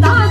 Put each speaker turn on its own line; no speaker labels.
Done.